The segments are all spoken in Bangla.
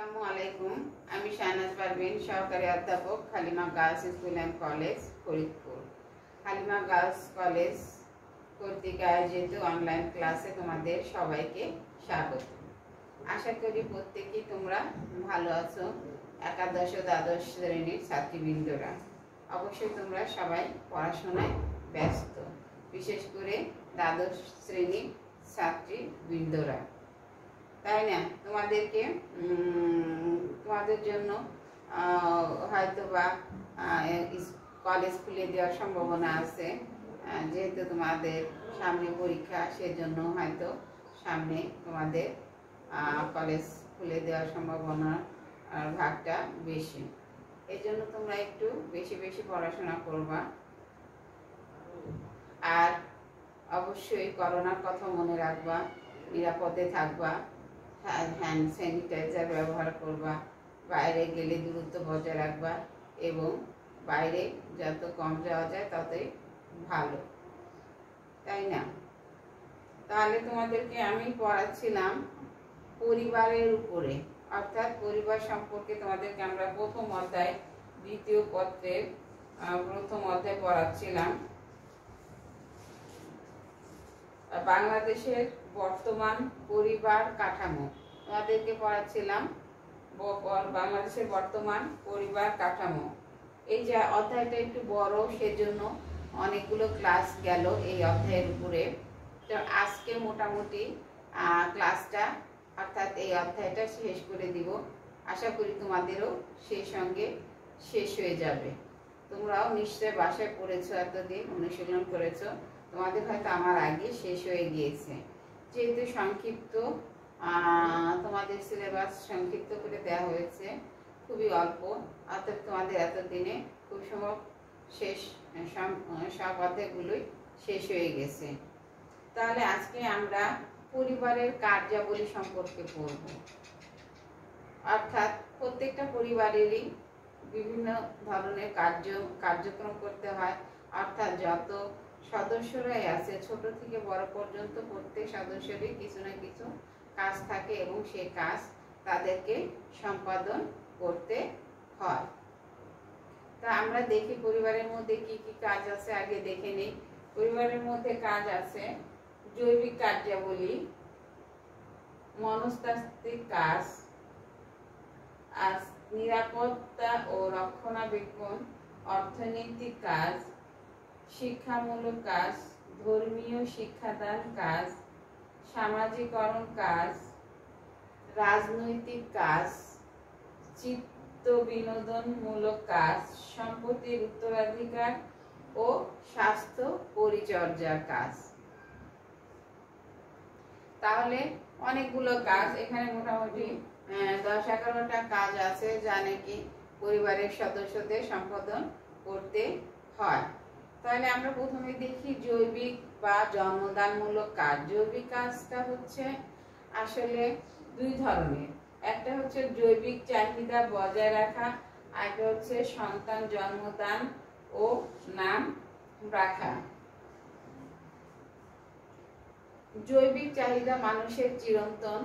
আসসালামু আলাইকুম। আমি শাহনাজ পারভিন, সহকারী অধ্যাপক, Halima girls school and college, Faridpur. Halima girls college কর্তৃক আয়োজিত অনলাইন ক্লাসে তোমাদের সবাইকে স্বাগত। আশা করি প্রত্যেকেই তোমরা ভালো আছো, একাদশ দ্বাদশ শ্রেণির ছাত্রীবৃন্দরা। অবশ্যই তোমরা সবাই পড়াশোনায় ব্যস্ত, বিশেষ করে দ্বাদশ শ্রেণির ছাত্রীবৃন্দরা। তাই না? তোমাদেরকে তোমাদের জন্য হয়তো বা কলেজ খুলে দেওয়ার সম্ভাবনা আছে। যেহেতু তোমাদের সামনে পরীক্ষা, সেজন্য হয়তো সামনে তোমাদের কলেজ খুলে দেওয়ার সম্ভাবনা ভাগটা বেশি। এই জন্য তোমরা একটু বেশি বেশি পড়াশোনা করবা। আর অবশ্যই করোনার কথা মনে রাখবা, নিরাপদে থাকবা। হ্যান্ড স্যানিটাইজার ব্যবহার করবা। বাইরে গেলে দূরত্ব বজায় রাখবা এবং বাইরে যত কম যাওয়া যায় ততই ভালো। তাই না? তাহলে তোমাদেরকে আমি পড়াচ্ছিলাম পরিবারের উপরে। অর্থাৎ পরিবার সম্পর্কে তোমাদেরকে আমরা প্রথম অধ্যায়, দ্বিতীয় পত্রের প্রথম অধ্যায় পড়াচ্ছিলাম। বাংলাদেশের বর্তমান পরিবার কাঠামো। তোমাদেরকে পড়াচ্ছিলাম বাংলাদেশের বর্তমান পরিবার কাঠামো। এই যে অধ্যায়টা একটু বড়, সেজন্য অনেকগুলো ক্লাস গেল এই অধ্যায়ের উপরে। তো আজকে মোটামুটি ক্লাসটা, অর্থাৎ এই অধ্যায়টা শেষ করে দিব। আশা করি তোমাদেরও সেই সঙ্গে শেষ হয়ে যাবে। তোমরাও নিশ্চয় বাসায় পড়েছো এতদিন, অনুশীলন করেছ। তোমাদের হয়তো আমার আগে শেষ হয়ে গিয়েছে। যেহেতু সংক্ষিপ্ত তোমাদের সিলেবাস সংক্ষিপ্ত করে দেওয়া হয়েছে, খুবই অল্প। অর্থাৎ তোমাদের এতদিনে খুব সম্ভব শেষ সব অধ্যায়গুলোই শেষ হয়ে গেছে। তাহলে আজকে আমরা পরিবারের কার্যাবলী সম্পর্কে পড়ব। অর্থাৎ প্রত্যেকটা পরিবারেরই বিভিন্ন ধরনের কার্য, কার্যক্রম করতে হয়। অর্থাৎ যত সদস্যরাই আছে। ছোট থেকে বড় পর্যন্ত প্রত্যেক সদস্যরই কিছু না কিছু কাজ থাকে এবং সেই কাজ তাদেরকে সম্পাদন করতে হয়। তা আমরা দেখি পরিবারের মধ্যে কি কি কাজ আছে আগে দেখে নেই। পরিবারের মধ্যে কাজ আছে জৈবিক কার্যাবলী, মনস্তাত্ত্বিক কাজ আর নিরাপত্তা ও রক্ষণাবেক্ষণ, অর্থনৈতিক কাজ শিক্ষামূলক কাজ, ধর্মীয় শিক্ষাদান কাজ, সামাজিকরণ কাজ, রাজনৈতিক কাজ, চিত্ত বিনোদনমূলক কাজ, সম্পত্তির উত্তরাধিকার ও স্বাস্থ্য পরিচর্যার কাজ। তাহলে অনেকগুলো কাজ, এখানে মোটামুটি দশ এগারোটা কাজ আছে, যা নাকি পরিবারের সদস্যদের সম্পাদন করতে হয়। তাহলে আমরা প্রথমে দেখি জৈবিক বা জন্মদানমূলক কাজ জৈবিক কাজটা হচ্ছে আসলে দুই ধরনের। একটা হচ্ছে জৈবিক চাহিদা বজায় রাখা একটা হচ্ছে সন্তান জন্মদান ও নাম রাখা। জৈবিক চাহিদা মানুষের চিরন্তন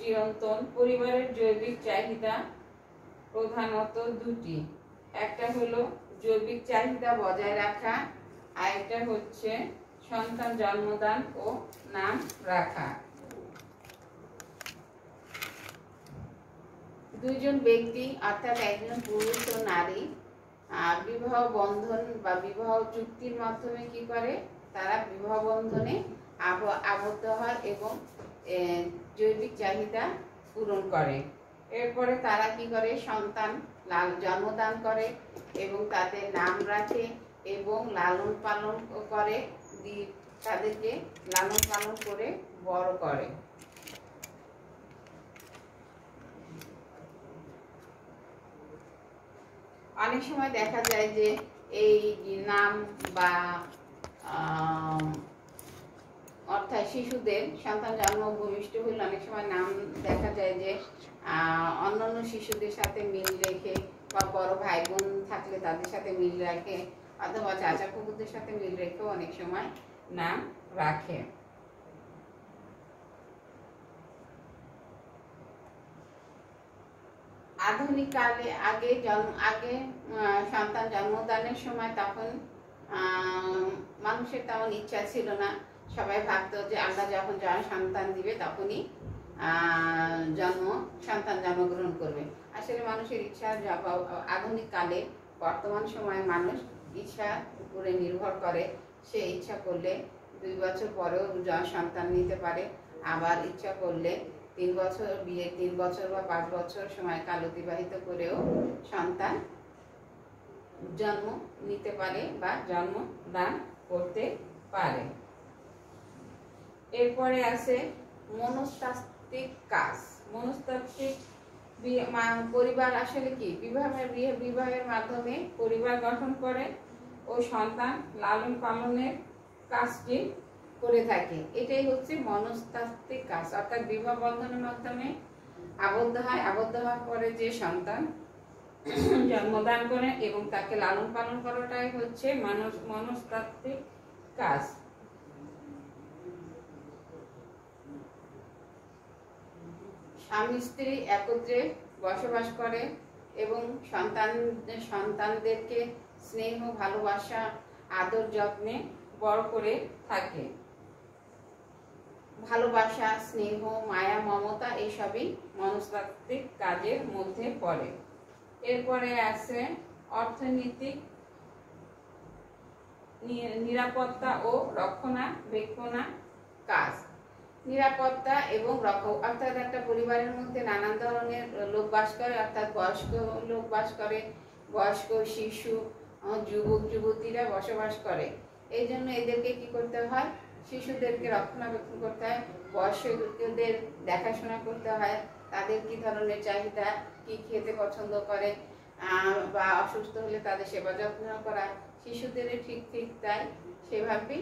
চিরন্তন পরিবারের জৈবিক চাহিদা প্রধানত দুটি। একটা হলো জৈবিক চাহিদা বজায় রাখা। আর একটা হচ্ছে সন্তান জন্মদান ও নাম রাখা। দুইজন ব্যক্তি অর্থাৎ একজন পুরুষ ও নারী বিবাহ বন্ধন বা বিবাহ চুক্তির মাধ্যমে কি করে? তারা বিবাহ বন্ধনে আব- আবদ্ধ হয় এবং জৈবিক চাহিদা পূরণ করে। এরপরে তারা কি করে? সন্তান জন্মদান করে এবং তাদের নাম রাখে এবং লালন পালন করে তাদেরকে লালন পালন করে বড় করে। অনেক সময় দেখা যায় যে এই নাম বা অর্থাৎ শিশুদের সন্তান জন্ম ভূমিষ্ঠ হলে অনেক সময় নাম দেখা যায় যে অন্যান্য শিশুদের সাথে মিল রেখে বা বড় ভাই বোন থাকলে তাদের সাথে মিল রাখে অথবা চাচা কুকুরদের সাথে মিল রেখেও অনেক সময় নাম রাখে। আধুনিক কালে আগে জন্ম, আগে সন্তান জন্মদানের সময় তখন মানুষের তেমন ইচ্ছা ছিল না। সবাই ভাবতো যে আল্লাহ যখন যখন সন্তান দিবে তখনই জন্ম, সন্তান জন্মগ্রহণ করবে। আসলে মানুষের ইচ্ছা যা- আধুনিক কালে বর্তমান সময়ে মানুষ ইচ্ছা উপরে নির্ভর করে। সে ইচ্ছা করলে দুই বছর পরেও সন্তান নিতে পারে। আবার ইচ্ছা করলে তিন বছর বিয়ে, তিন বছর বা পাঁচ বছর সময়কাল অতিবাহিত করেও সন্তান জন্ম নিতে পারে বা জন্ম দান করতে পারে। এরপরে আছে মনস্তাত্ত্বিক কাজ। মনস্তাত্ত্বিক পরিবার আসলে কি? বিবাহের বিবাহের মাধ্যমে পরিবার গঠন করে ও সন্তান লালন পালনের কাজটি করে থাকে। এটাই হচ্ছে মনস্তাত্ত্বিক কাজ। অর্থাৎ বিবাহ বন্ধনের মাধ্যমে আবদ্ধ হয়। আবদ্ধ হওয়ার পরে যে সন্তান জন্মদান করে এবং তাকে লালন পালন করাটাই হচ্ছে মানুষ মনস্তাত্ত্বিক কাজ। স্বামী স্ত্রী একত্রে বসবাস করে এবং সন্তান সন্তানদেরকে স্নেহ, ভালোবাসা, আদর, যত্নে বড় করে থাকে। ভালোবাসা, স্নেহ, মায়া, মমতা এইসবই মনস্তাত্ত্বিক কাজের মধ্যে পড়ে। এরপরে আছে অর্থনৈতিক নিরাপত্তা ও রক্ষণাবেক্ষণা কাজ। নিরাপত্তা এবং রক্ষ, অর্থাৎ একটা পরিবারের মধ্যে নানান ধরনের লোক বাস করে, অর্থাৎ বয়স্ক লোক বাস করে, বয়স্ক শিশু যুবক, যুবতীরা বসবাস করে। এই জন্য এদেরকে কি করতে হয়? শিশুদেরকে রক্ষণাবেক্ষণ করতে হয়, বয়স্কদের দেখাশোনা করতে হয়, তাদের কি ধরনের চাহিদা, কি খেতে পছন্দ করে বা অসুস্থ হলে তাদের সেবা যত্ন করা, শিশুদের ঠিক ঠিক তাই সেভাবেই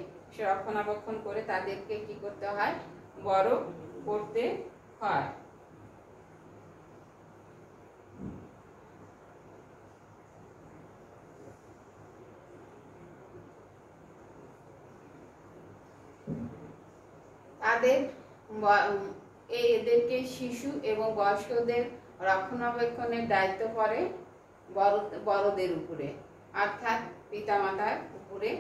রক্ষণাবেক্ষণ করে তাদেরকে কি করতে হয়? বড় করতে হয়। তাদের এদেরকে শিশু এবং বয়স্কদের রক্ষণাবেক্ষণের দায়িত্ব পড়ে বড়, বড়দের উপরে, অর্থাৎ পিতামাতার উপরে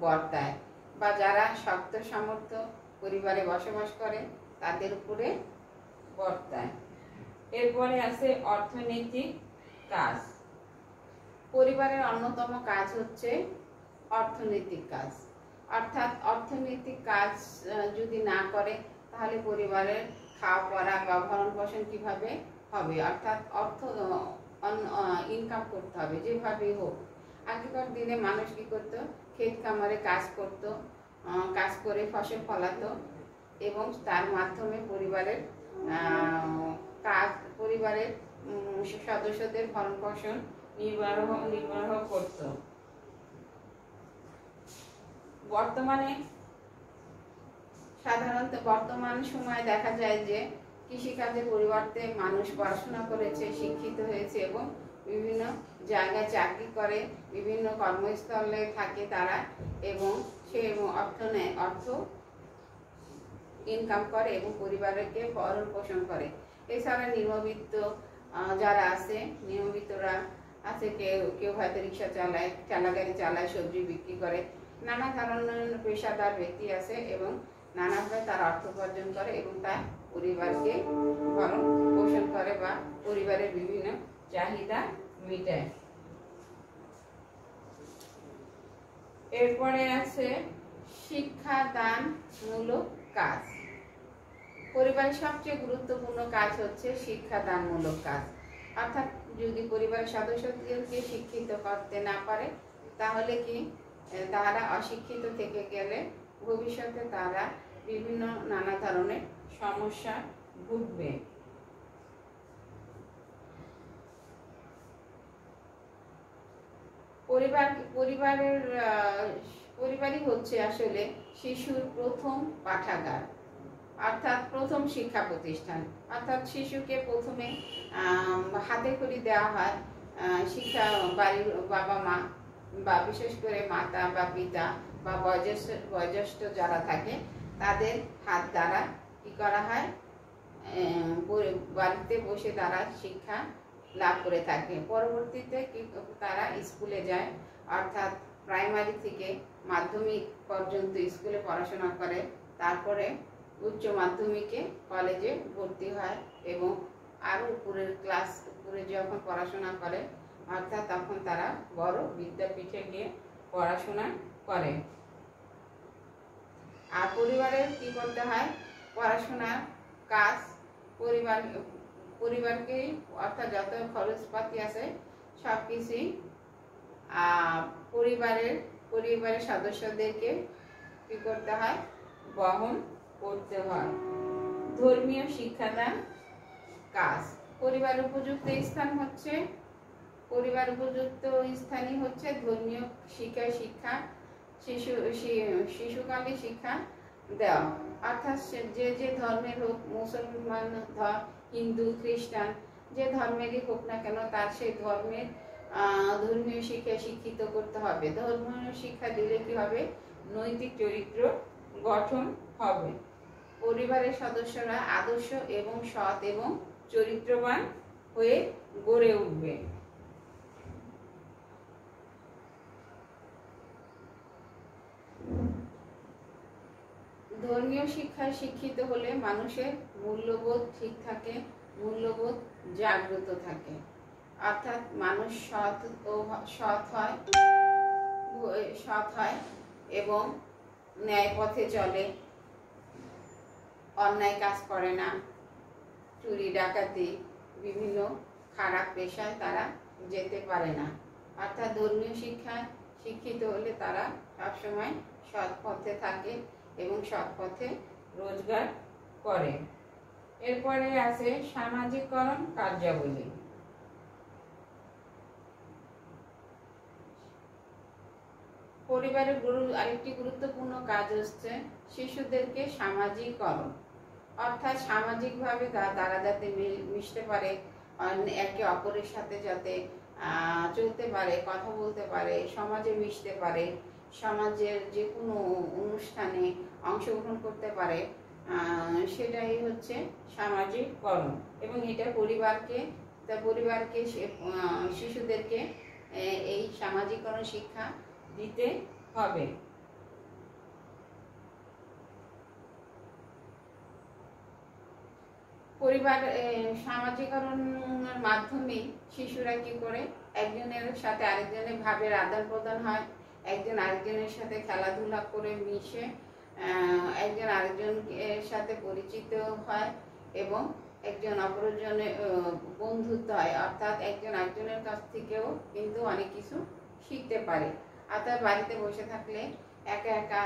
বর্তায় বা যারা শক্ত সামর্থ্য পরিবারে বসবাস করে তাদের উপরে বর্তায়। এরপরে আছে অর্থনৈতিক কাজ। পরিবারের অন্যতম কাজ হচ্ছে অর্থনৈতিক কাজ। অর্থাৎ অর্থনৈতিক কাজ যদি না করে তাহলে পরিবারের খাওয়া পড়া বা ভরণ পোষণ কীভাবে হবে? অর্থাৎ অর্থ ইনকাম করতে হবে যেভাবেই হোক। আগেকার দিনে মানুষ কি করতো? ক্ষেত খামারে কাজ করত কাজ করে ফসল ফলাতো এবং তার মাধ্যমে পরিবারের কাজ, পরিবারের সদস্যদের ভরণ পোষণ নির্বাহ নির্বাহ করত। বর্তমানে, সাধারণত বর্তমান সময়ে দেখা যায় যে কৃষিকাজের পরিবর্তে মানুষ পড়াশোনা করেছে, শিক্ষিত হয়েছে এবং বিভিন্ন জায়গায় চাকরি করে, বিভিন্ন কর্মস্থলে থাকে তারা এবং সে অর্থ নেয়। অর্থ ইনকাম করে এবং পরিবারকে ভরণ পোষণ করে। এছাড়া নির্মবিত্ত আহ, যারা আছে নিয়মিতরা আছে কেউ কেউ হয়তো রিক্সা চালায় চালা গাড়ি চালায় সবজি বিক্রি করে। নানা ধরনের পেশাদার ব্যক্তি আছে এবং নানাভাবে তার অর্থ উপার্জন করে এবং তার পরিবারকে ভরণ পোষণ করে বা পরিবারের বিভিন্ন চাহিদা মেটায়। এরপরে আছে শিক্ষাদান মূলক কাজ। পরিবারের সবচেয়ে গুরুত্বপূর্ণ কাজ হচ্ছে শিক্ষাদানমূলক কাজ। অর্থাৎ যদি পরিবারের সদস্যদেরকে শিক্ষিত করতে না পারে, তাহলে কি তারা অশিক্ষিত থেকে গেলে ভবিষ্যতে তারা বিভিন্ন নানা ধরনের সমস্যা ভুগবে। পরিবার, পরিবারের পরিবারই হচ্ছে আসলে শিশুর প্রথম পাঠাগার, অর্থাৎ প্রথম শিক্ষা প্রতিষ্ঠান। অর্থাৎ শিশুকে প্রথমে হাতে খড়ি দেওয়া হয় শিক্ষা বাড়ির বাবা মা বা বিশেষ করে মাতা বা পিতা বা বয়োজ্যেষ্ঠ বয়োজ্যেষ্ঠ যারা থাকে, তাদের হাত দ্বারা কি করা হয়? বাড়িতে বসে তারা শিক্ষা লাভ করে থাকে। পরবর্তীতে তারা স্কুলে যায়, অর্থাৎ প্রাইমারি থেকে মাধ্যমিক পর্যন্ত স্কুলে পড়াশোনা করে, তারপরে উচ্চ মাধ্যমিকে কলেজে ভর্তি হয় এবং আরও উপরের ক্লাস উপরে যখন পড়াশোনা করে, অর্থাৎ তখন তারা বড় বিদ্যাপীঠে গিয়ে পড়াশোনা করে। আর পরিবারের কী করতে হয়? পড়াশোনার কাজ পরিবার পরিবারকেই অর্থাৎ যত খরচপাতি আছে, সব কিছুই পরিবারের পরিবারের সদস্যদেরকে কী করতে হয়? বহন করতে হয়। ধর্মীয় শিক্ষাদান কাজ। পরিবার উপযুক্ত স্থান হচ্ছে, পরিবার উপযুক্ত স্থানই হচ্ছে ধর্মীয় শিক্ষা শিক্ষা, শিশু শিশুকালে শিক্ষা দেওয়া। অর্থাৎ যে যে ধর্মের হোক, মুসলমান হিন্দু, খ্রিস্টান, যে ধর্মেরই হোক না কেন তার সেই ধর্মের ধর্মীয় শিক্ষা শিক্ষিত করতে হবে। ধর্মীয় শিক্ষা দিলে কি হবে? নৈতিক চরিত্র গঠন হবে। পরিবারের সদস্যরা আদর্শ এবং সৎ এবং চরিত্রবান হয়ে গড়ে উঠবে। ধর্মীয় শিক্ষায় শিক্ষিত হলে মানুষের মূল্যবোধ ঠিক থাকে, মূল্যবোধ জাগ্রত থাকে। অর্থাৎ মানুষ সৎ ও সৎ হয় সৎ হয় এবং ন্যায় পথে চলে। অন্যায় কাজ করে না। চুরি, ডাকাতি, বিভিন্ন খারাপ পেশায় তারা যেতে পারে না। অর্থাৎ ধর্মীয় শিক্ষায় শিক্ষিত হলে তারা সবসময় সৎ পথে থাকে। এবং সৎ পথে রোজগার করে। এরপরে আছে সামাজিকরণ কার্যাবলী। পরিবারের গুরু আরেকটি গুরুত্বপূর্ণ কাজ হচ্ছে শিশুদেরকে সামাজিকরণ অর্থাৎ সামাজিকভাবে তারা যাতে মিশতে পারে একে অপরের সাথে যাতে চলতে পারে, কথা বলতে পারে, সমাজে মিশতে পারে সমাজের যে কোনো অনুষ্ঠানে অংশগ্রহণ করতে পারে সেটাই হচ্ছে সামাজিক কর্ম। এবং এটা পরিবারকে তা পরিবারকে শিশুদেরকে এই সামাজিকরণ শিক্ষা দিতে হবে। পরিবার সামাজিকরণের মাধ্যমে শিশুরা কি করে? একজনের সাথে আরেকজনের ভাবের আদান প্রদান হয় একজন আরেকজনের সাথে খেলাধুলা করে মিশে একজন আরেকজনের সাথে পরিচিত হয় এবং একজন অপরজনের বন্ধুত্ব হয়। অর্থাৎ একজন আরেকজনের কাছ থেকেও কিন্তু অনেক কিছু শিখতে পারে। অর্থাৎ বাড়িতে বসে থাকলে একা একা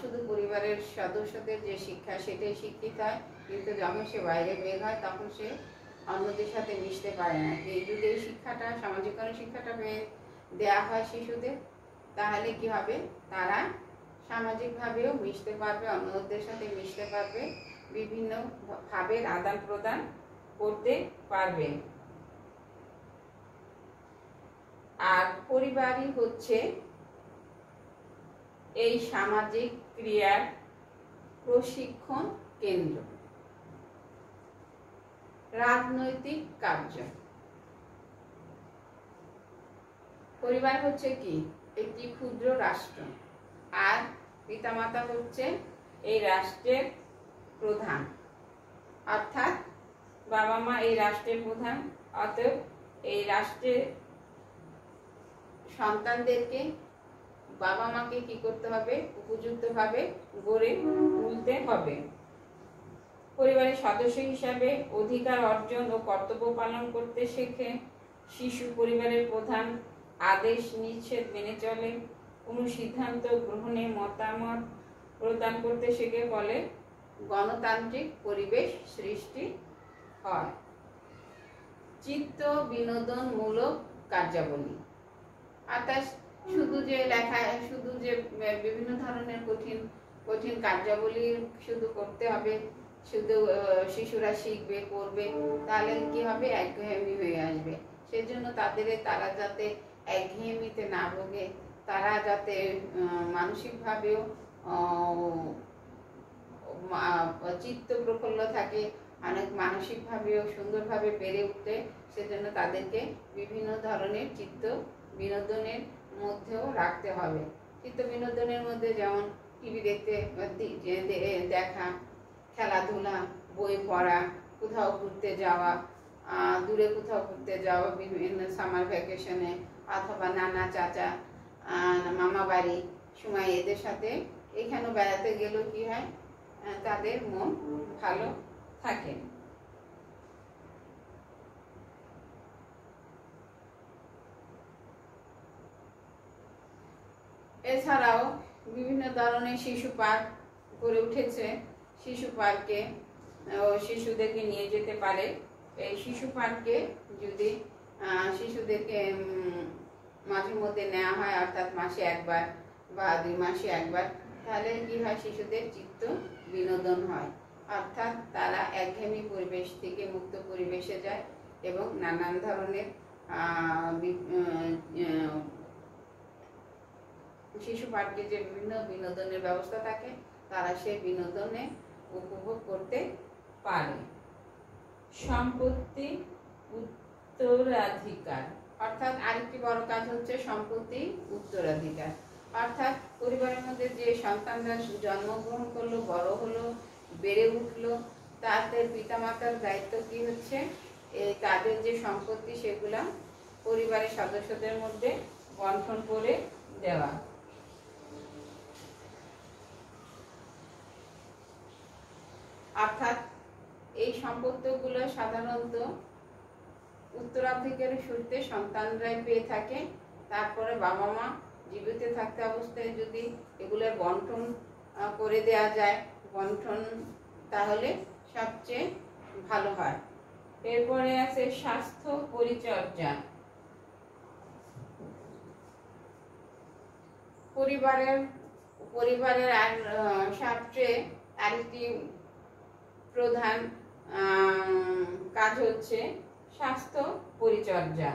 শুধু পরিবারের সদস্যদের যে শিক্ষা সেটাই শিক্ষিত হয়, কিন্তু যখন সে বাইরে বের হয় তখন সে অন্যদের সাথে মিশতে পারে না। যদি এই শিক্ষাটা, সামাজিকরণ শিক্ষাটা দেওয়া হয় শিশুদের। তাহলে কি হবে? তারা সামাজিকভাবেও মিশতে পারবে, অন্যদের সাথে মিশতে পারবে, বিভিন্ন ভাবের আদান প্রদান করতে পারবে। আর পরিবারই হচ্ছে এই সামাজিক ক্রিয়ার প্রশিক্ষণ কেন্দ্র। রাজনৈতিক কার্য। পরিবার হচ্ছে কি? একটি ক্ষুদ্র রাষ্ট্র। আর পিতামাতা হচ্ছে এই রাষ্ট্রের প্রধান। অর্থাৎ বাবা মা এই রাষ্ট্রের প্রধান, অতএব এই রাষ্ট্রের সন্তানদেরকে বাবা মাকে কি করতে হবে? উপযুক্তভাবে গড়ে তুলতে হবে। পরিবারের সদস্য হিসাবে অধিকার অর্জন ও কর্তব্য পালন করতে শেখে শিশু পরিবারের প্রধান আদেশ নিষেধ মেনে চলে। কোনো সিদ্ধান্ত গ্রহণে মতামত প্রদান করতে শেখে ফলে গণতান্ত্রিক পরিবেশ সৃষ্টি হয়। চিত্ত বিনোদনমূলক কার্যাবলী। অর্থাৎ শুধু যে লেখা, শুধু যে বিভিন্ন ধরনের কঠিন কঠিন কার্যাবলী শুধু করতে হবে, শুধু শিশুরা শিখবে, করবে, তাহলে কি হবে? একঘেয়েমি হয়ে আসবে। সেজন্য তাদের, তারা যাতে একঘেয়েমিতে না ভোগে, তারা যাতে মানসিকভাবেও চিত্ত প্রফুল্ল থাকে, অনেক মানসিকভাবেও সুন্দরভাবে বেড়ে উঠতে, সেজন্য তাদেরকে বিভিন্ন ধরনের চিত্ত বিনোদনের মধ্যেও রাখতে হবে। চিত্ত বিনোদনের মধ্যে যেমন টিভি দেখতে দেখা, খেলাধুলা, বই পড়া, কোথাও ঘুরতে যাওয়া দূরে কোথাও ঘুরতে যাওয়া, বিভিন্ন সামার ভ্যাকেশনে অথবা নানা চাচা মামা বাড়ি সময় এদের সাথে এখানেও বেড়াতে গেলেও কি হয়? তাদের মন ভালো থাকে। এছাড়াও বিভিন্ন ধরনের শিশু পার্ক গড়ে উঠেছে। শিশু পার্কে শিশুদেরকে নিয়ে যেতে পারে। এই শিশু পার্কে যদি শিশুদেরকে মাঝে মধ্যে নেওয়া হয়, অর্থাৎ মাসে একবার বা দুই মাসে একবার, তাহলে কি হয়, শিশুদের চিত্ত বিনোদন হয়। অর্থাৎ তারা একঘেয়েমি পরিবেশ থেকে মুক্ত পরিবেশে যায় এবং নানান ধরনের শিশু পার্কে যে বিভিন্ন বিনোদনের ব্যবস্থা থাকে, তারা সেই বিনোদনে উপভোগ করতে পারে। সম্পত্তি উত্তরাধিকার অর্থাৎ আরেকটি বড় কাজ হচ্ছে সম্পত্তি উত্তরাধিকার। অর্থাৎ পরিবারের মধ্যে যে সন্তানরা জন্মগ্রহণ করল, বড় হলো, বেড়ে উঠল, তাদের পিতামাতার দায়িত্ব কি হচ্ছে? এই তাদের যে সম্পত্তি সেগুলা পরিবারের সদস্যদের মধ্যে বন্টন করে দেওয়া। অর্থাৎ এই সম্পত্তিগুলো সাধারণত উত্তরাধিকারের সূত্রে সন্তানরাই পেয়ে থাকে। তারপরে বাবা মা জীবিত থাকতে অবস্থায় যদি এগুলোর বন্টন করে দেয়া যায়, বন্টন তাহলে সবচেয়ে ভালো হয়। এরপরে আছে স্বাস্থ্য পরিচর্যা। পরিবারের পরিবারের আর সবচেয়ে আরেকটি প্রধান কাজ হচ্ছে স্বাস্থ্য পরিচর্যা।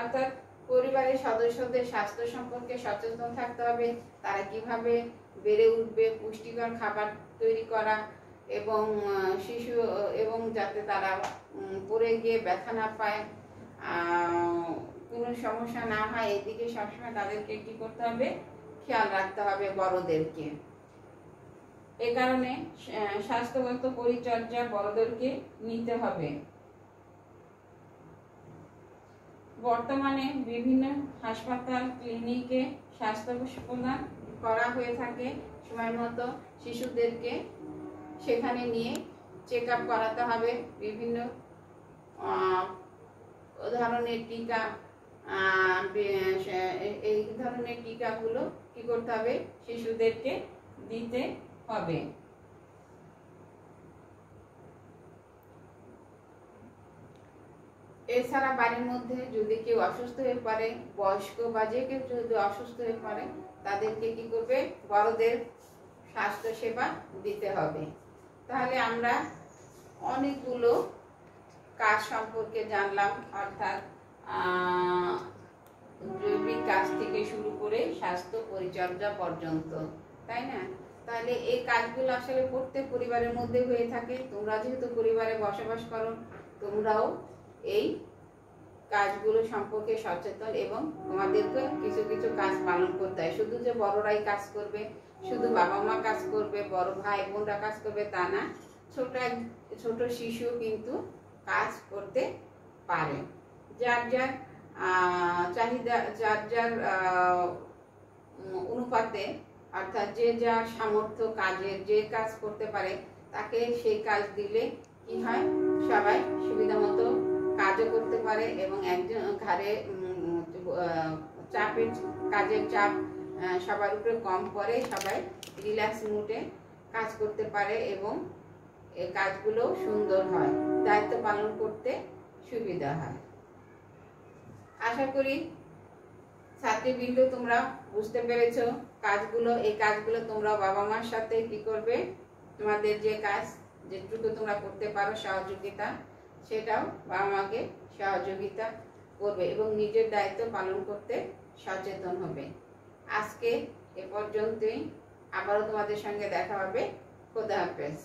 অর্থাৎ পরিবারের সদস্যদের স্বাস্থ্য সম্পর্কে সচেতন থাকতে হবে, তারা কীভাবে বেড়ে উঠবে, পুষ্টিকর খাবার তৈরি করা এবং শিশু, এবং যাতে তারা পড়ে গিয়ে ব্যথা না পায় কোনো সমস্যা না হয়, এদিকে সবসময় তাদেরকে কি করতে হবে? খেয়াল রাখতে হবে বড়দেরকে। এ কারণে স্বাস্থ্যগত পরিচর্যা বড়দেরকে নিতে হবে। বর্তমানে বিভিন্ন হাসপাতাল, ক্লিনিকে স্বাস্থ্য প্রদান করা হয়ে থাকে। সময় মতো শিশুদেরকে সেখানে নিয়ে চেক আপ করাতে হবে। বিভিন্ন ধরনের টিকা এই ধরনের টিকাগুলো কি করতে হবে? শিশুদেরকে দিতে হবে। এছাড়া বাড়ির মধ্যে যদি কেউ অসুস্থ হয়ে পড়ে, বয়স্ক বা যে কেউ যদি অসুস্থ হয়ে পড়ে, তাদেরকে কি করবে? বড়দের স্বাস্থ্য সেবা দিতে হবে। তাহলে আমরা অনেকগুলো কাজ সম্পর্কে জানলাম, অর্থাৎ জৈবিক কাজ থেকে শুরু করে স্বাস্থ্য পরিচর্যা পর্যন্ত, তাই না? তাহলে এই কাজগুলো আসলে প্রত্যেক পরিবারের মধ্যে হয়ে থাকে। তোমরা যেহেতু পরিবারে বসবাস করো, তোমরাও এই কাজগুলো সম্পর্কে সচেতন এবং তোমাদেরকে কিছু কিছু কাজ পালন করতে হয়। শুধু যে বড়রাই কাজ করবে, শুধু বাবা মা কাজ করবে, বড় ভাই বোনরা কাজ করবে তা না, ছোট ছোট শিশু কিন্তু কাজ করতে পারে। যার যার চাহিদা, যার যার অনুপাতে, অর্থাৎ যে যার সামর্থ্য কাজের, যে কাজ করতে পারে, তাকে সেই কাজ দিলে কি হয়? সবাই সুবিধা মতো কাজও করতে পারে এবং একজন ঘরে চাপের কাজের চাপ সবার উপরে কম পড়ে, সবাই রিল্যাক্স মুডে কাজ করতে পারে এবং এই কাজগুলো সুন্দর হয়, দায়িত্ব পালন করতে সুবিধা হয়। আশা করি ছাত্রীবৃন্দ তোমরা বুঝতে পেরেছ কাজগুলো, এই কাজগুলো তোমরা বাবা মার সাথে কি করবে, তোমাদের যে কাজ, যেটুকু তোমরা করতে পারো সহযোগিতা সেটাও বাবা মাকে সহযোগিতা করবে এবং নিজের দায়িত্ব পালন করতে সচেতন হবে। আজকে এ পর্যন্তই। আবারও তোমাদের সঙ্গে দেখা হবে। খোদা হাফেজ।